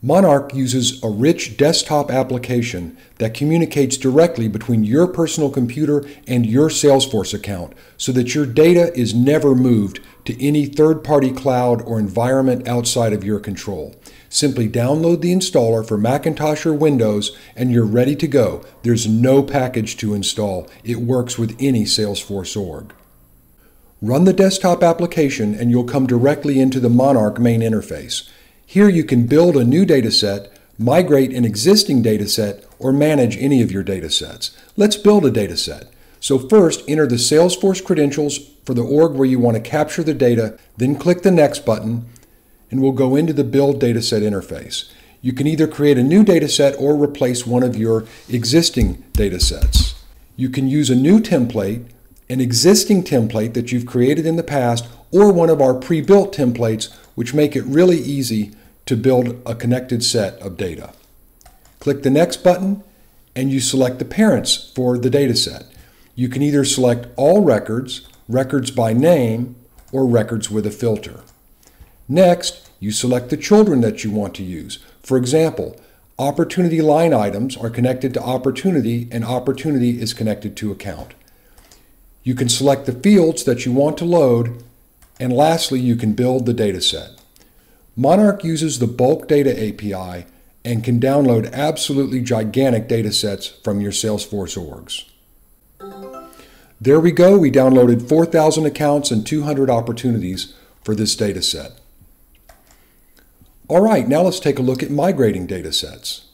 Monarch uses a rich desktop application that communicates directly between your personal computer and your Salesforce account so that your data is never moved to any third party cloud or environment outside of your control. Simply download the installer for Macintosh or Windows and you're ready to go. There's no package to install, it works with any Salesforce org. Run the desktop application and you'll come directly into the Monarch main interface. Here you can build a new dataset, migrate an existing dataset, or manage any of your datasets. Let's build a dataset. So first, enter the Salesforce credentials for the org where you want to capture the data, then click the Next button, and we'll go into the Build Dataset interface. You can either create a new dataset or replace one of your existing datasets. You can use a new template, an existing template that you've created in the past, or one of our pre-built templates, which make it really easy to build a connected set of data. Click the Next button and you select the parents for the data set. You can either select all records, records by name, or records with a filter. Next, you select the children that you want to use. For example, opportunity line items are connected to opportunity and opportunity is connected to account. You can select the fields that you want to load and lastly, you can build the data set. Monarch uses the bulk data API and can download absolutely gigantic data sets from your Salesforce orgs. There we go, we downloaded 4,000 accounts and 200 opportunities for this data set. All right, now let's take a look at migrating data sets.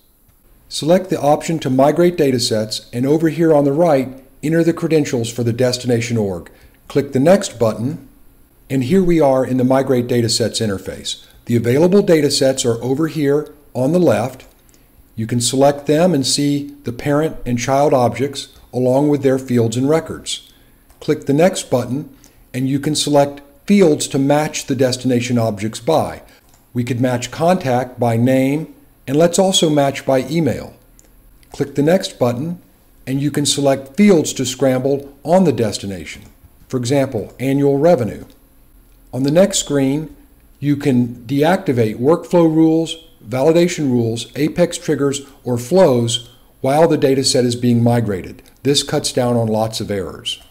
Select the option to migrate data sets and over here on the right, enter the credentials for the destination org. Click the Next button and here we are in the Migrate Datasets interface. The available datasets are over here on the left. You can select them and see the parent and child objects along with their fields and records. Click the Next button and you can select fields to match the destination objects by. We could match contact by name and let's also match by email. Click the Next button and you can select fields to scramble on the destination. For example, annual revenue. On the next screen, you can deactivate workflow rules, validation rules, Apex triggers, or flows while the dataset is being migrated. This cuts down on lots of errors.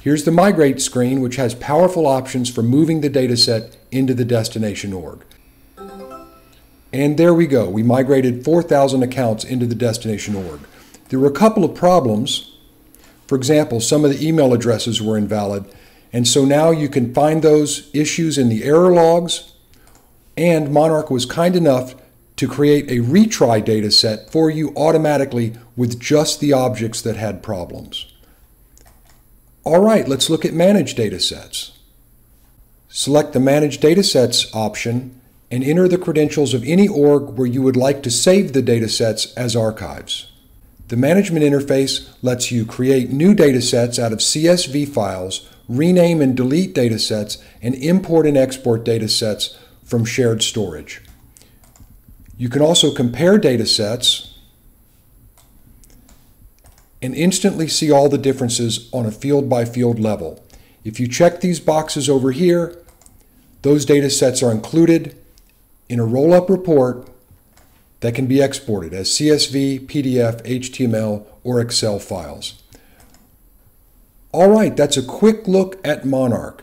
Here's the migrate screen, which has powerful options for moving the dataset into the destination org. And there we go. We migrated 4,000 accounts into the destination org. There were a couple of problems. For example, some of the email addresses were invalid, and so now you can find those issues in the error logs. And Monarch was kind enough to create a retry data set for you automatically with just the objects that had problems. All right, let's look at Manage Datasets. Select the Manage Datasets option and enter the credentials of any org where you would like to save the datasets as archives. The management interface lets you create new datasets out of CSV files rename and delete datasets, and import and export datasets from shared storage. You can also compare datasets and instantly see all the differences on a field by field level. If you check these boxes over here, those datasets are included in a roll-up report that can be exported as CSV, PDF, HTML, or Excel files. All right, that's a quick look at Monarch.